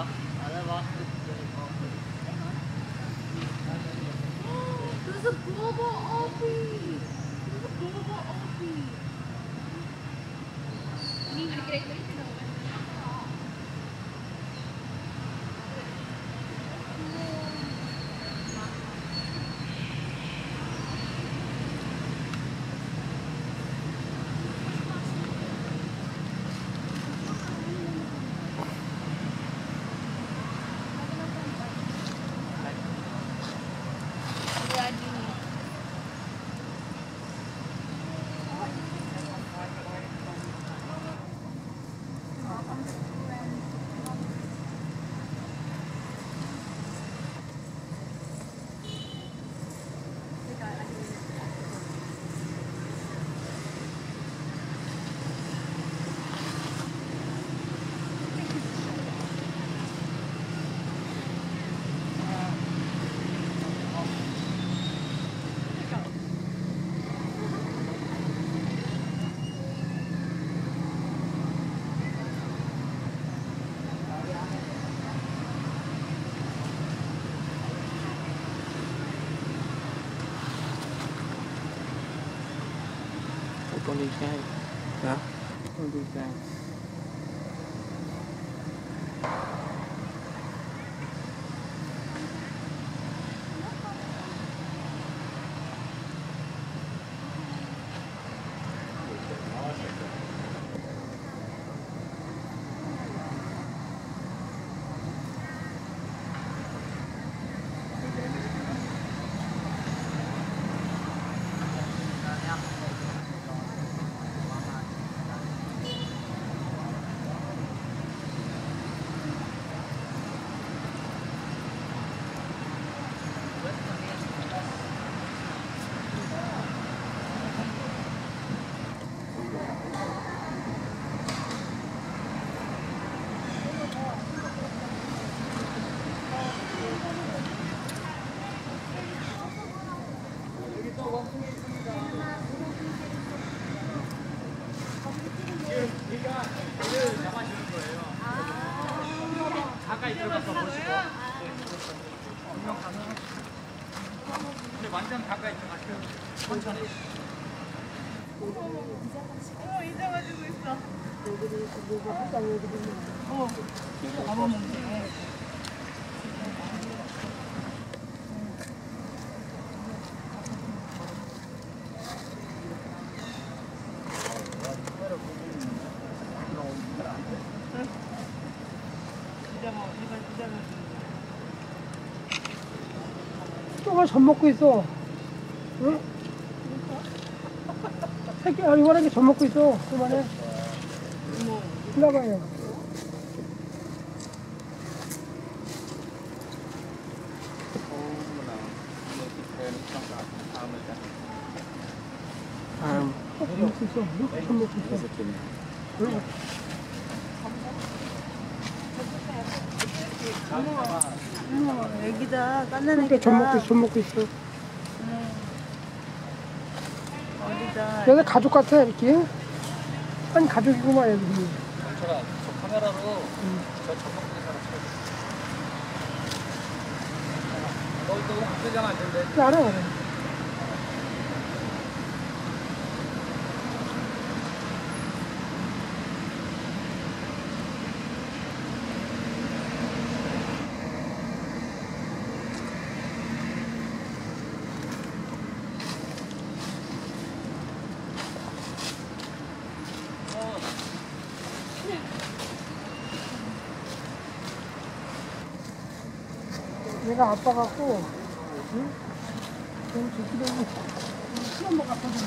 There's a global Opie! There's a global Opie! con đi xe đó con đi xe 근데 완전 가까이 들어가시면 천천히. 어, 잊어가지고 있어. 쪼가 젖 먹고 있어. 응? 새끼, 아, 이만하게 젖 먹고 있어. 그만해. 올라가요. à 젖 먹고 있어. 젖 먹고 있어. 응. 어머, 애기다. 깐난 그러니까 젖 먹고 있어, 젖 먹고 있어. 어디다. 여기 가족 같아, 이렇게. 아니, 가족이구만, 여기. 경찰아, 저 카메라로 저 전복 있는 사람 찍어줘. 너 이거 가까이 가면 안 된대. 알아, 얘가 아빠 같고, 응? 너무 좋기도 시험 것 같거든요.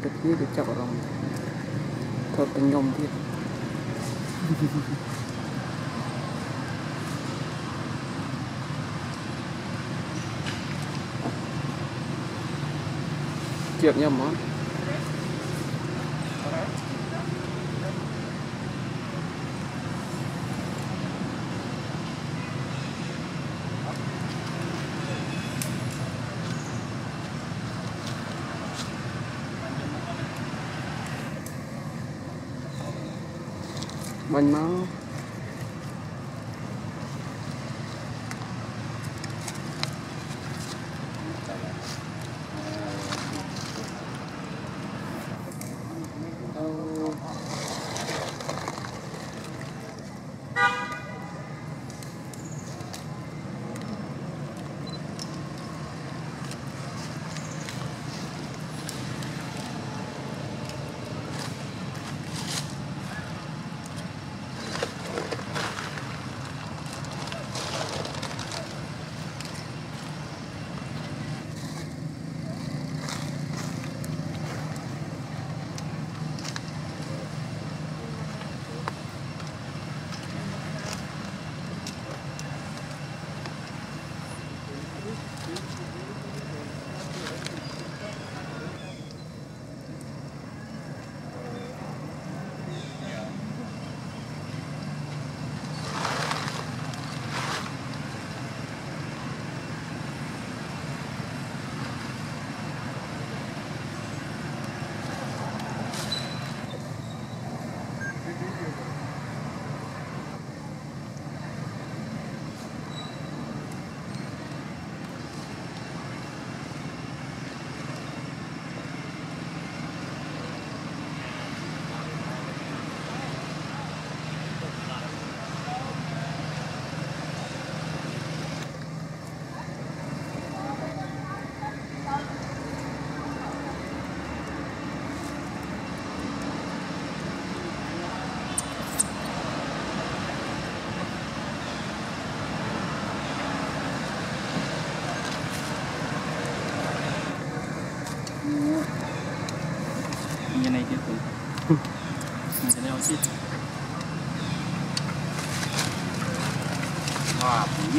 មានតែជាទៅចាប់អារម្មណ៍ថតទៅខ្ញុំទៀតជាប់ខ្ញុំហ្មង បាញ់មក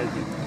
Helsinki.